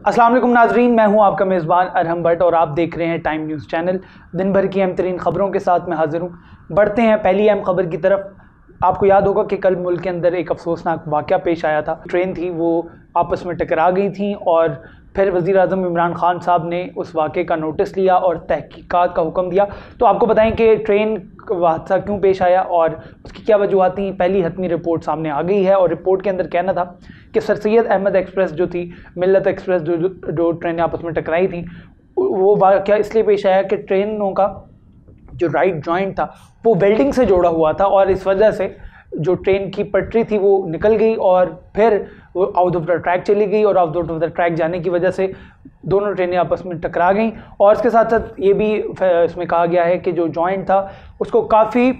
वालेकुम नाजरीन, मैं हूँ आपका मेज़बान अरहम भट्ट और आप देख रहे हैं टाइम न्यूज़ चैनल। दिन भर की अहम तरीन ख़बरों के साथ मैं हाजिर हूँ। बढ़ते हैं पहली अहम खबर की तरफ़। आपको याद होगा कि कल मुल्क के अंदर एक अफसोसनाक वाक़ पेश आया था। ट्रेन थी, वो आपस में टकरा गई थी और फिर वज़ी अजम इमरान खान साहब ने उस वाक़े का नोटिस लिया और तहकीक़ात का हुक्म दिया। तो आपको बताएँ कि ट्रेन हादसा क्यों पेश आया और उसकी क्या वजूहत थी? पहली हतमी रिपोर्ट सामने आ गई है और रिपोर्ट के अंदर कहना था कि सर सैद अहमद एक्सप्रेस जो थी मिलत एक्सप्रेस जो जो ट्रेनें आपस में टकराई थी, वो क्या इसलिए पेश आया कि ट्रेनों का जो राइट जॉइंट था, वो वेल्डिंग से जोड़ा हुआ था और इस वजह से जो ट्रेन की पटरी थी वो निकल गई और फिर वो आउट ऑफ़ द ट्रैक चली गई और आउट ऑफ़ द ट्रैक जाने की वजह से दोनों ट्रेनें आपस में टकरा गई। और इसके साथ साथ ये भी इसमें कहा गया है कि जो जॉइंट था, उसको काफ़ी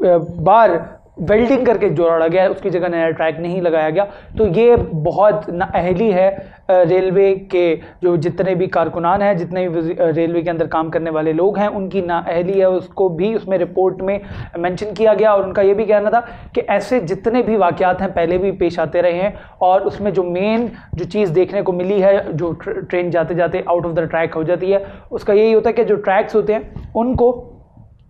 बार वेल्डिंग करके जोड़ा गया उसकी जगह नया ट्रैक नहीं लगाया गया। तो ये बहुत नाअहली है रेलवे के जो जितने भी कारकुनान हैं, जितने भी रेलवे के अंदर काम करने वाले लोग हैं, उनकी नाअहली है, उसको भी उसमें रिपोर्ट में मेंशन किया गया और उनका ये भी कहना था कि ऐसे जितने भी वाक़ात हैं, पहले भी पेश आते रहे हैं और उसमें जो मेन जो चीज़ देखने को मिली है, जो ट्रेन जाते जाते आउट ऑफ़ द ट्रैक हो जाती है, उसका यही होता है कि जो ट्रैक्स होते हैं, उनको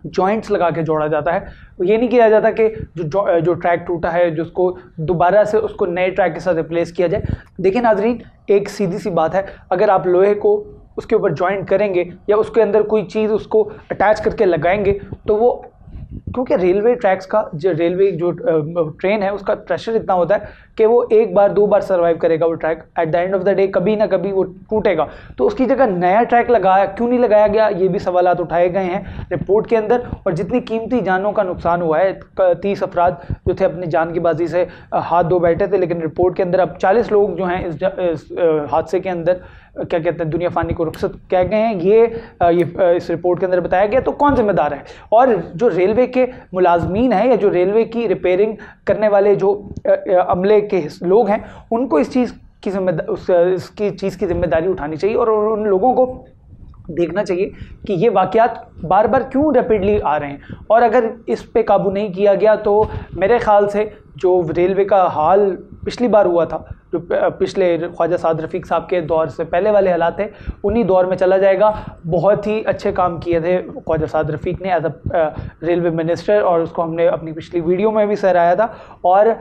जॉइंट्स लगा के जोड़ा जाता है। ये नहीं किया जाता कि जो जो ट्रैक टूटा है जिसको दोबारा से उसको नए ट्रैक के साथ रिप्लेस किया जाए। देखिए नाजरीन, एक सीधी सी बात है, अगर आप लोहे को उसके ऊपर जॉइंट करेंगे या उसके अंदर कोई चीज़ उसको अटैच करके लगाएँगे तो वो क्योंकि रेलवे ट्रैक्स का जो रेलवे जो ट्रेन है उसका प्रेशर इतना होता है कि वो एक बार दो बार सर्वाइव करेगा वो track at the end of the day कभी ना कभी वो टूटेगा। तो उसकी जगह नया ट्रैक लगाया क्यों नहीं लगाया गया ये भी सवाल उठाए गए हैं रिपोर्ट के अंदर। और जितनी कीमती जानों का नुकसान हुआ है तीस अफराद जो थे अपनी जान की बाजी से हाथ धो बैठे थे लेकिन रिपोर्ट के अंदर अब चालीस लोग जो हैं इस, इस हादसे के अंदर क्या कहते हैं, दुनिया फानी को रुखसत कह गए हैं, ये ये इस रिपोर्ट के अंदर बताया गया तो कौन जिम्मेदार है? और जो रेलवे के मुलाजमीन हैं या जो रेलवे की रिपेयरिंग करने वाले जो अमले के लोग हैं, उनको इस चीज़ की जिम्मेदार इसकी चीज़ की ज़िम्मेदारी उठानी चाहिए और उन लोगों को देखना चाहिए कि ये वाक़ात बार बार क्यों रैपिडली आ रहे हैं? और अगर इस पे काबू नहीं किया गया तो मेरे ख़्याल से जो रेलवे का हाल पिछली बार हुआ था, जो पिछले ख्वाजा साद रफ़ीक साहब के दौर से पहले वाले हालात थे उन्हीं दौर में चला जाएगा। बहुत ही अच्छे काम किए थे ख्वाजा साद रफ़ीक ने एज अ, रेलवे मिनिस्टर और उसको हमने अपनी पिछली वीडियो में भी सहराया था। और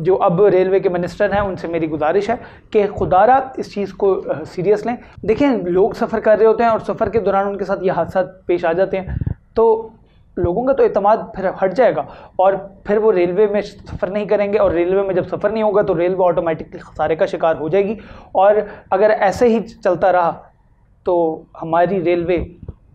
जो अब रेलवे के मिनिस्टर हैं, उनसे मेरी गुजारिश है कि खुदारा इस चीज़ को सीरियस लें। देखें, लोग सफ़र कर रहे होते हैं और सफ़र के दौरान उनके साथ ये हादसा पेश आ जाते हैं। तो लोगों का तो अतमाद फिर हट जाएगा और फिर वो रेलवे में सफ़र नहीं करेंगे और रेलवे में जब सफ़र नहीं होगा तो रेलवे ऑटोमेटिकली खसारे का शिकार हो जाएगी। और अगर ऐसे ही चलता रहा तो हमारी रेलवे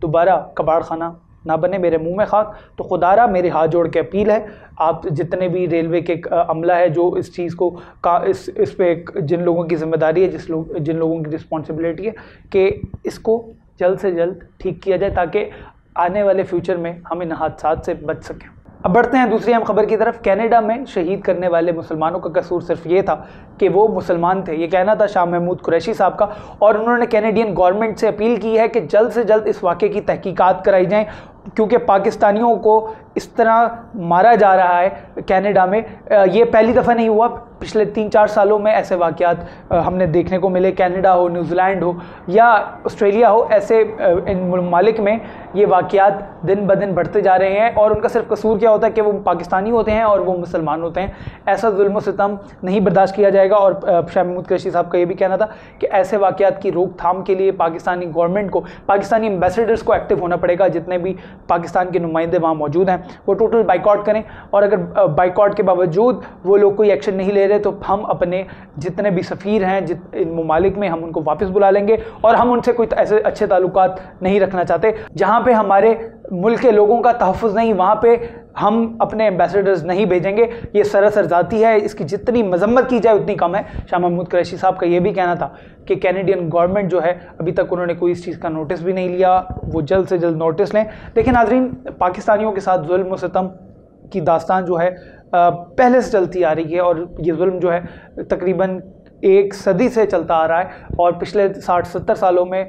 दोबारा कबाड़ खाना ना बने मेरे मुँह में खाक। तो खुदारा, मेरे हाथ जोड़ के अपील है, आप जितने भी रेलवे के अमला है, जो इस चीज़ को का इस इस पे जिन लोगों की ज़िम्मेदारी है, जिस लोग जिन लोगों की रिस्पॉन्सिबिलिटी है, कि इसको जल्द से जल्द ठीक किया जाए, ताकि आने वाले फ्यूचर में हम इन हादसा से बच सकें। अब बढ़ते हैं दूसरी अहम खबर की तरफ़। कनाडा में शहीद करने वाले मुसलमानों का कसूर सिर्फ़ ये था कि वो मुसलमान थे। ये कहना था शाह महमूद कुरैशी साहब का और उन्होंने कैनेडियन गवर्नमेंट से अपील की है कि जल्द से जल्द इस वाक़े की तहकीकात कराई जाएँ, क्योंकि पाकिस्तानियों को इस तरह मारा जा रहा है कनाडा में। ये पहली दफ़ा नहीं हुआ। पिछले तीन चार सालों में ऐसे वाक़ात हमने देखने को मिले, कनाडा हो, न्यूजीलैंड हो, या ऑस्ट्रेलिया हो, ऐसे इन ममालिक में ये वाक़ात दिन ब दिन बढ़ते जा रहे हैं और उनका सिर्फ़ कसूर क्या होता है कि वो पाकिस्तानी होते हैं और वो मुसलमान होते हैं। ऐसा जुल्म सितम नहीं बर्दाश्त किया जाएगा और शाह महमूद कृषि साहब का ये भी कहना था कि ऐसे वाक़ात की रोकथाम के लिए पाकिस्तानी गवर्नमेंट को, पाकिस्तानी एम्बेसडर्स को एक्टिव होना पड़ेगा, जितने भी पाकिस्तान के नुमाइंदे वहाँ मौजूद हैं, वो टोटल बाइकआउट करें और अगर बाइकआउट के बावजूद वो लोग कोई एक्शन नहीं ले रहे तो हम अपने जितने भी सफ़ीर हैं, जित, इन ममालिक में हम उनको वापस बुला लेंगे और हम उनसे कोई ऐसे अच्छे ताल्लुक नहीं रखना चाहते। जहाँ पर हमारे मुल्क के लोगों का तहफ़ नहीं, वहाँ पर हम अपने एम्बेसडर्स नहीं भेजेंगे। ये सरासर ज़ाती है, इसकी जितनी मजम्मत की जाए उतनी कम है। शाह महमूद क्रैशी साहब का ये भी कहना था कि कैनेडियन गवर्नमेंट जो है, अभी तक उन्होंने कोई इस चीज़ का नोटिस भी नहीं लिया, वो जल्द से जल्द नोटिस लें। लेकिन नाजरीन पाकिस्तानियों के साथ जुल्म सितम की दास्तान जो है पहले से चलती आ रही है और ये जुल्म जो है, तकरीबन एक सदी से चलता आ रहा है और पिछले साठ, सत्तर सालों में,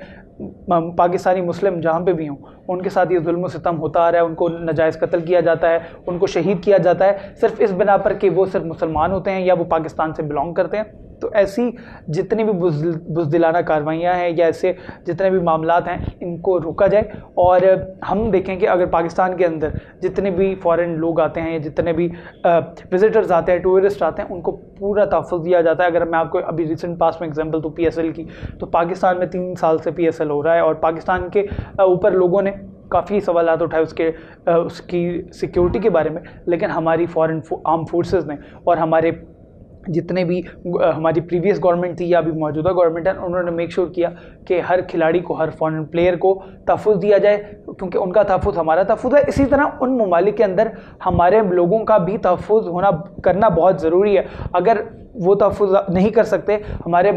पाकिस्तानी मुस्लिम जहाँ पे भी हों, उनके साथ ये जुल्म सितम होता आ रहा है, उनको नजायज़ कत्ल किया जाता है, उनको शहीद किया जाता है। सिर्फ़ इस बिना पर कि वो सिर्फ़ मुसलमान होते हैं या वो पाकिस्तान से बिलोंग करते हैं। तो ऐसी जितनी भी बुजदिलाना कार्रवाइयाँ हैं या ऐसे जितने भी मामला हैं, इनको रोका जाए। और हम देखें कि अगर पाकिस्तान के अंदर जितने भी फॉरेन लोग आते हैं या जितने भी विज़िटर्स आते हैं टूरिस्ट आते हैं, उनको पूरा तहफ़ दिया जाता है। अगर मैं आपको अभी रिसेंट पास में एग्ज़ाम्पल दूँ पी की तो पाकिस्तान में तीन साल से पीएसएल हो रहा है। और पाकिस्तान के ऊपर लोगों ने काफ़ी सवाल उठाए उसके उसकी सिक्योरिटी के बारे में, लेकिन हमारी फॉरेन आर्म फोर्सेस ने और हमारे जितने भी हमारी प्रीवियस गवर्नमेंट थी या अभी मौजूदा गवर्नमेंट है, उन्होंने मेक श्योर किया कि हर खिलाड़ी को, हर फॉरन प्लेयर को तहफ़ दिया जाए, क्योंकि उनका तहफ़ हमारा तहफ़ है। इसी तरह उन ममालिक के अंदर हमारे लोगों का भी तहफ़ होना, करना बहुत ज़रूरी है। अगर वो तहफ़ नहीं कर सकते, हमारे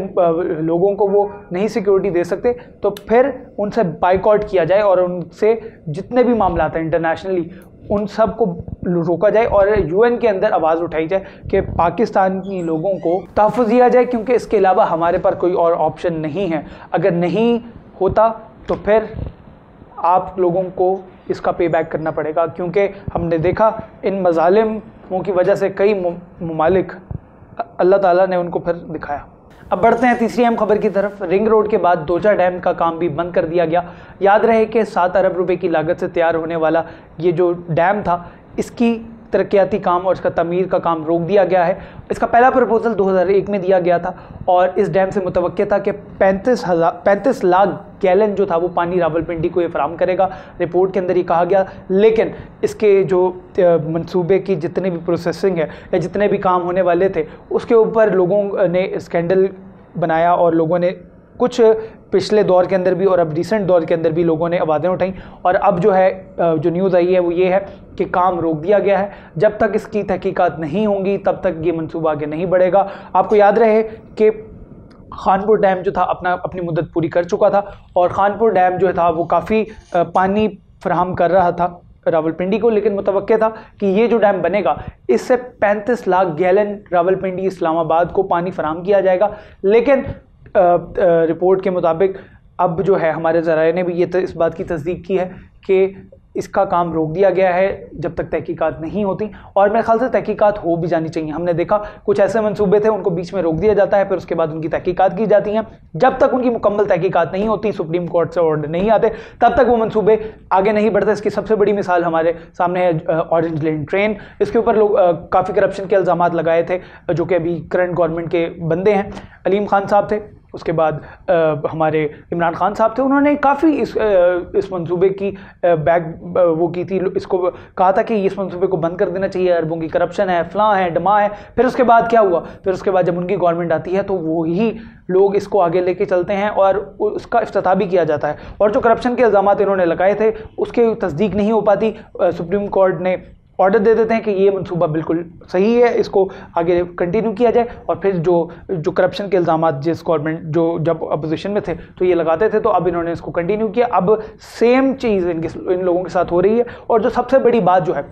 लोगों को वो नहीं सिक्योरिटी दे सकते तो फिर उनसे बाइकआउट किया जाए और उनसे जितने भी मामला हैं इंटरनेशनली उन सबको रोका जाए और यूएन के अंदर आवाज़ उठाई जाए कि पाकिस्तानी लोगों को तहफ़ दिया जाए, क्योंकि इसके अलावा हमारे पर कोई और ऑप्शन नहीं है। अगर नहीं होता तो फिर आप लोगों को इसका पे बैक करना पड़ेगा, क्योंकि हमने देखा इन मजालिमों की वजह से कई ममालिक अल्लाह ताला ने उनको फिर दिखाया। अब बढ़ते हैं तीसरी अहम खबर की तरफ़। रिंग रोड के बाद दोजा डैम का काम भी बंद कर दिया गया। याद रहे कि सात अरब रुपए की लागत से तैयार होने वाला ये जो डैम था, इसकी तरक्याती काम और इसका तमीर का काम रोक दिया गया है। इसका पहला प्रपोजल 2001 में दिया गया था और इस डैम से मुतव था कि पैंतीस हज़ार पैंतीस लाख गैलन जो था वो पानी रावलपिंडी को ये फराम करेगा। रिपोर्ट के अंदर ये कहा गया, लेकिन इसके जो मंसूबे की जितने भी प्रोसेसिंग है, या जितने भी काम होने वाले थे, उसके ऊपर लोगों ने स्कैंडल बनाया और लोगों ने कुछ पिछले दौर के अंदर भी और अब रिसेंट दौर के अंदर भी लोगों ने आवाज़ें उठाई। और अब जो है जो न्यूज़ आई है वो ये है कि काम रोक दिया गया है। जब तक इसकी तहकीकात नहीं होंगी, तब तक ये मनसूबा आगे नहीं बढ़ेगा। आपको याद रहे कि खानपुर डैम जो था अपना अपनी मुद्दत पूरी कर चुका था और खानपुर डैम जो था वो काफ़ी पानी फ्राहम कर रहा था रावलपिंडी को लेकिन मुतव था कि ये जो डैम बनेगा इससे 35 लाख गैलन रावलपिंडी इस्लामाबाद को पानी फराम किया जाएगा। लेकिन आ, आ, रिपोर्ट के मुताबिक अब जो है हमारे ज़राए ने भी ये इस बात की तस्दीक की है कि इसका काम रोक दिया गया है, जब तक तहकीकात नहीं होती। और मेरे ख्याल से तहकीकात हो भी जानी चाहिए। हमने देखा, कुछ ऐसे मंसूबे थे, उनको बीच में रोक दिया जाता है, फिर उसके बाद उनकी तहकीकात की जाती हैं। जब तक उनकी मुकम्मल तहकीकात नहीं होती, सुप्रीम कोर्ट से ऑर्डर नहीं आते, तब तक वो मनसूबे आगे नहीं बढ़ते। इसकी सबसे बड़ी मिसाल हमारे सामने है ऑरेंज लेन ट्रेन इसके ऊपर लोग काफ़ी करप्शन के इल्ज़ाम लगाए थे, जो कि अभी करंट गवर्नमेंट के बंदे हैं। अलीम खान साहब थे उसके बाद आ, हमारे इमरान खान साहब थे उन्होंने काफ़ी इस आ, इस मंसूबे की बैग वो की थी इसको कहा था कि इस मंसूबे को बंद कर देना चाहिए अरबों की करप्शन है फलां है डमा है। फिर उसके बाद क्या हुआ? फिर उसके बाद जब उनकी गवर्नमेंट आती है तो वही लोग इसको आगे लेके चलते हैं और उसका अफ्ताह भी किया जाता है। और जो करप्शन के इल्ज़ाम इन्होंने लगाए थे उसके तस्दीक नहीं हो पाती। सुप्रीम कोर्ट ने ऑर्डर दे देते हैं कि ये मनसूबा बिल्कुल सही है इसको आगे कंटिन्यू किया जाए और फिर जो जो करप्शन के इल्ज़ाम जिस गवर्नमेंट जो जब अपोजिशन में थे तो ये लगाते थे तो अब इन्होंने इसको कंटिन्यू किया। अब सेम चीज़ इनके इन लोगों के साथ हो रही है और जो सबसे बड़ी बात जो है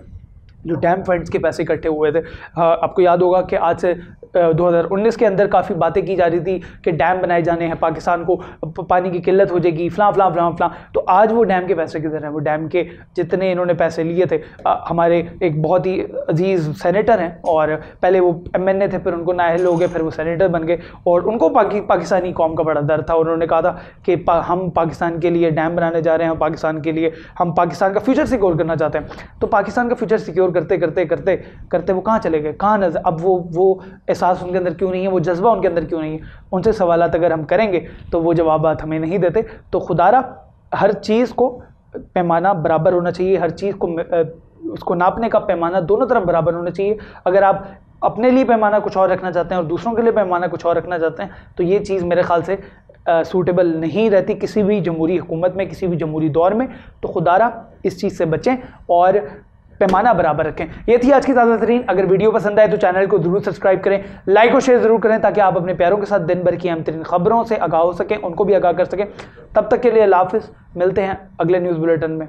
जो डैम फंड्स के पैसे इकट्ठे हुए थे हाँ, आपको याद होगा कि आज से 2019 के अंदर काफ़ी बातें की जा रही थी कि डैम बनाए जाने हैं पाकिस्तान को पानी की किल्लत हो जाएगी फलां फलां फलां फलां। तो आज वो डैम के पैसे किधर हैं? वो डैम के जितने इन्होंने पैसे लिए थे। आ, हमारे एक बहुत ही अज़ीज़ सेनेटर हैं और पहले वो एमएनए थे फिर उनको नाहल हो गए फिर वो सेनेटर बन गए और उनको पाकि, पाकिस्तानी कौम का बड़ा डर था। उन्होंने कहा था कि हम पाकिस्तान के लिए डैम बनाने जा रहे हैं पाकिस्तान के लिए हम पाकिस्तान का फ्यूचर सिक्योर करना चाहते हैं। तो पाकिस्तान का फ्यूचर सिक्योर करते करते करते करते वो कहाँ चले गए? कहाँ नज़र अब वो वो एहसास उनके अंदर क्यों नहीं है, वो जज्बा उनके अंदर क्यों नहीं है? उनसे सवाल अगर हम करेंगे तो वो जवाब हमें नहीं देते। तो खुदारा हर चीज़ को पैमाना बराबर होना चाहिए, हर चीज़ को उसको नापने का पैमाना दोनों तरफ़ बराबर होना चाहिए। अगर आप अपने लिए पैमाना कुछ और रखना चाहते हैं और दूसरों के लिए पैमाना कुछ और रखना चाहते हैं तो ये चीज़ मेरे ख्याल से सूटेबल नहीं रहती किसी भी जमहूरी हुकूमत में, किसी भी जमहूरी दौर में। तो खुदारा इस चीज़ से बचें और पैमाना बराबर रखें। ये थी आज की ताज़ा तरीन। अगर वीडियो पसंद आए तो चैनल को ज़रूर सब्सक्राइब करें, लाइक और शेयर ज़रूर करें ताकि आप अपने प्यारों के साथ दिन भर की अहम तरीन खबरों से आगा हो सकें, उनको भी आगाह कर सकें। तब तक के लिए लाफिज मिलते हैं अगले न्यूज़ बुलेटिन में।